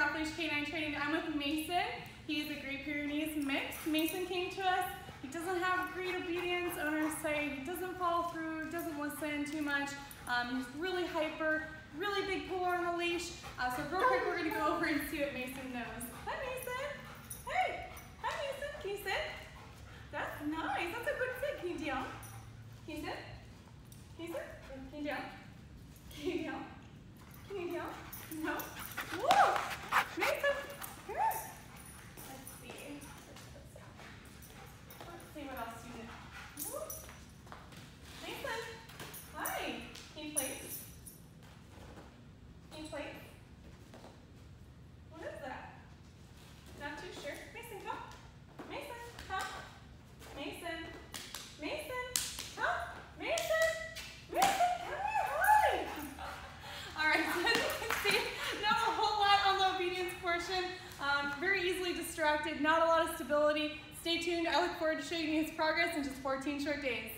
Rockledge Canine Training. I'm with Mason. He is a Great Pyrenees mix. Mason came to us. He doesn't have great obedience on our. He doesn't follow through, doesn't listen too much. Um, he's really hyper, really big puller on the leash. Uh, so real quick, we're gonna go over and see what Mason knows. Not a lot of stability. Stay tuned. I look forward to showing you his progress in just 14 short days.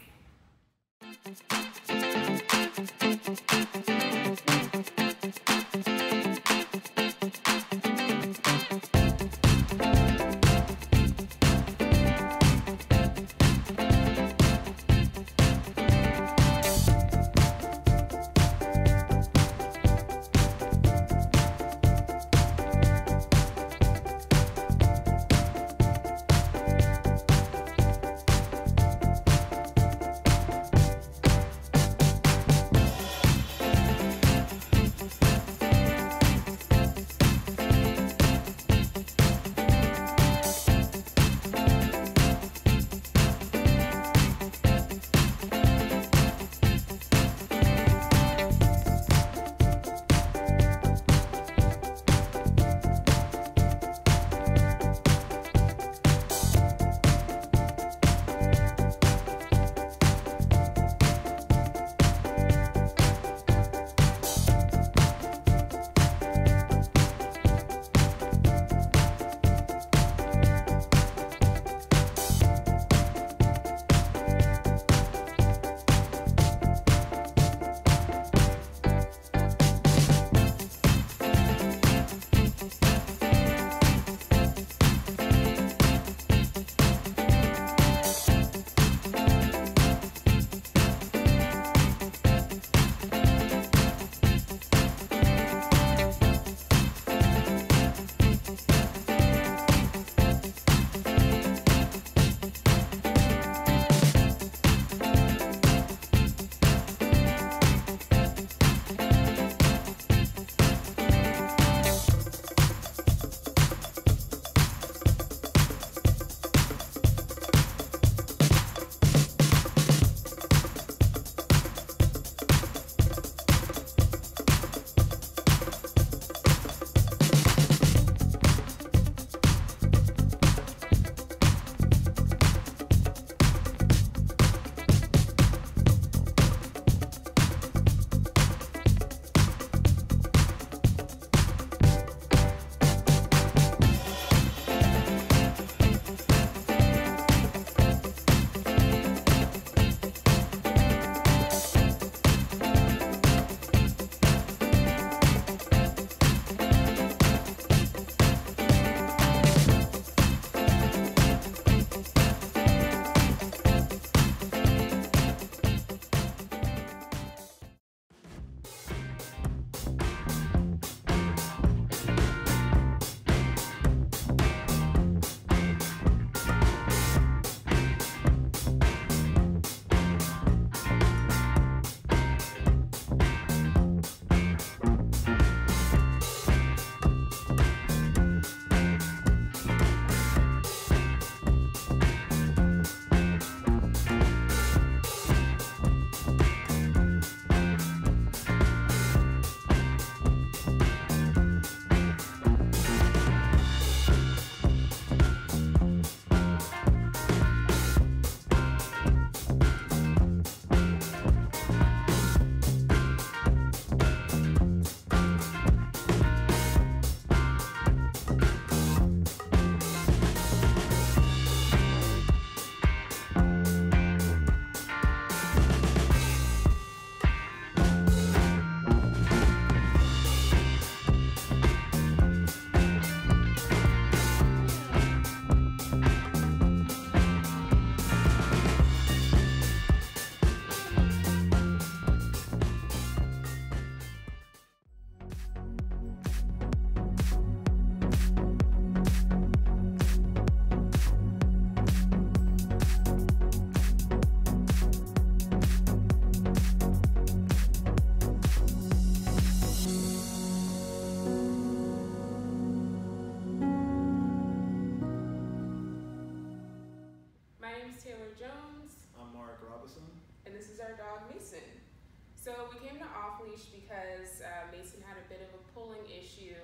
So we came to off leash because uh, Mason had a bit of a pulling issue.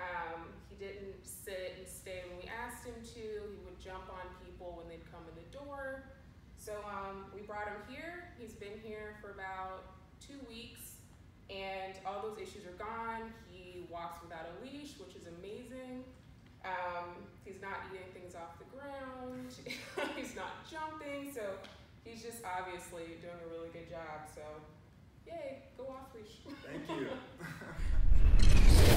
Um, he didn't sit and stay when we asked him to. He would jump on people when they'd come in the door. So um, we brought him here. He's been here for about two weeks, and all those issues are gone. He walks without a leash, which is amazing. Um, he's not eating things off the ground. he's not jumping. So he's just obviously doing a really good job. So, yay, go off leash. Thank you.